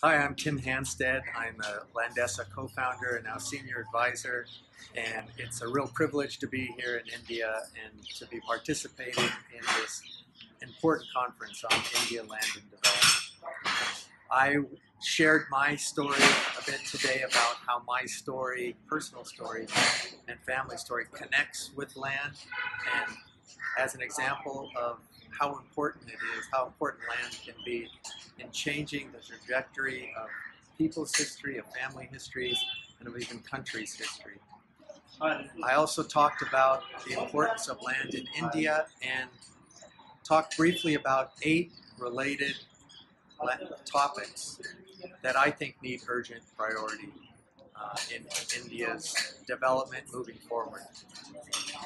Hi, I'm Tim Hanstad. I'm a Landesa co-founder and now senior advisor, and it's a real privilege to be here in India and to be participating in this important conference on India land and development. I shared my story a bit today about how my story, personal story, and family story connects with land, and as an example of how important it is, how important land can be in changing the trajectory of people's history, of family histories, and of even countries' history. I also talked about the importance of land in India and talked briefly about eight related topics that I think need urgent priority uh, in India's development moving forward.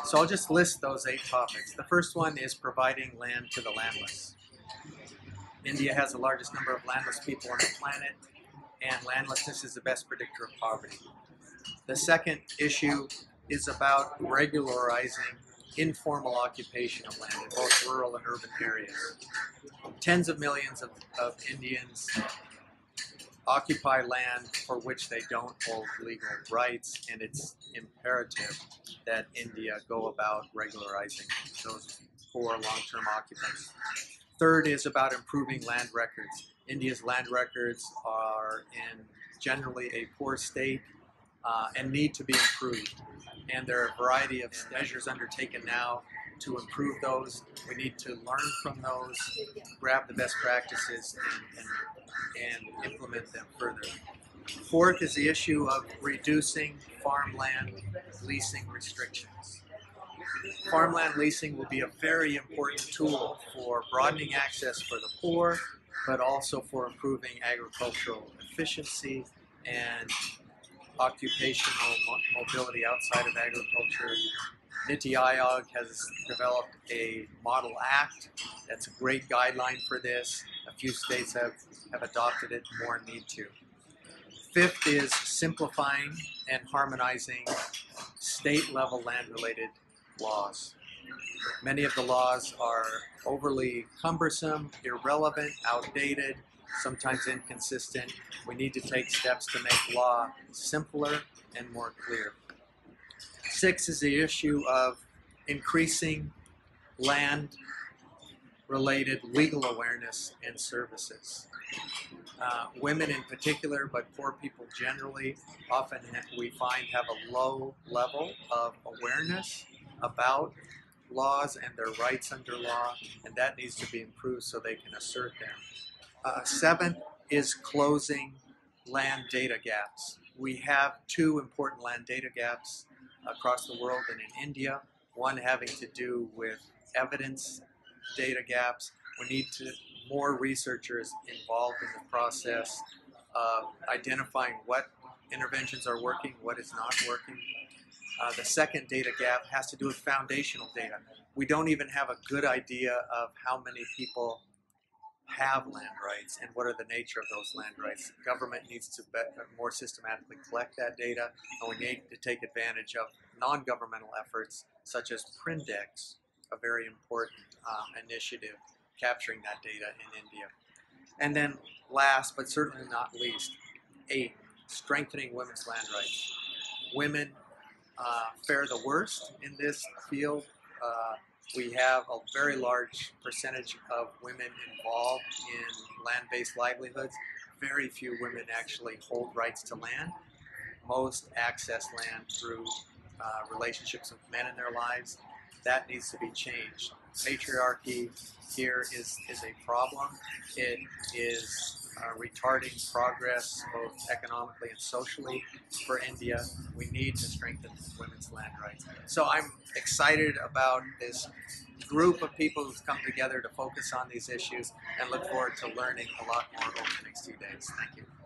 So I'll just list those eight topics. The first one is providing land to the landless. India has the largest number of landless people on the planet, and landlessness is the best predictor of poverty. The second issue is about regularizing informal occupation of land in both rural and urban areas. Tens of millions of, of Indians occupy land for which they don't hold legal rights, and it's imperative that India go about regularizing those poor long-term occupants. Third is about improving land records. India's land records are in generally a poor state uh, and need to be improved. And there are a variety of measures undertaken now to improve those. We need to learn from those, grab the best practices, and, and, and implement them further. Fourth is the issue of reducing farmland leasing restrictions. Farmland leasing will be a very important tool for broadening access for the poor, but also for improving agricultural efficiency and occupational mobility outside of agriculture. NITI Aayog has developed a model act that's a great guideline for this. A few states have, have adopted it, more need to. Fifth is simplifying and harmonizing state level land related laws. Many of the laws are overly cumbersome, irrelevant, outdated, sometimes inconsistent. We need to take steps to make law simpler and more clear. Six is the issue of increasing land related legal awareness and services. Uh, women in particular, but poor people generally, often we find have a low level of awareness about laws and their rights under law, and that needs to be improved so they can assert them. Uh, seventh is closing land data gaps. We have two important land data gaps across the world and in India, one having to do with evidence data gaps. We need to more researchers involved in the process of identifying what interventions are working, what is not working, uh, the second data gap has to do with foundational data. We don't even have a good idea of how many people have land rights and what are the nature of those land rights. The government needs to more systematically collect that data, and we need to take advantage of non-governmental efforts such as Prindex, a very important um, initiative capturing that data in India. And then last, but certainly not least, eight, strengthening women's land rights. Women uh, fare the worst in this field. Uh, we have a very large percentage of women involved in land-based livelihoods. Very few women actually hold rights to land. Most access land through uh, relationships with men in their lives. That needs to be changed. Patriarchy here is, is a problem. It is uh, retarding progress both economically and socially for India. We need to strengthen women's land rights. So I'm excited about this group of people who've come together to focus on these issues and look forward to learning a lot more over the next few days. Thank you.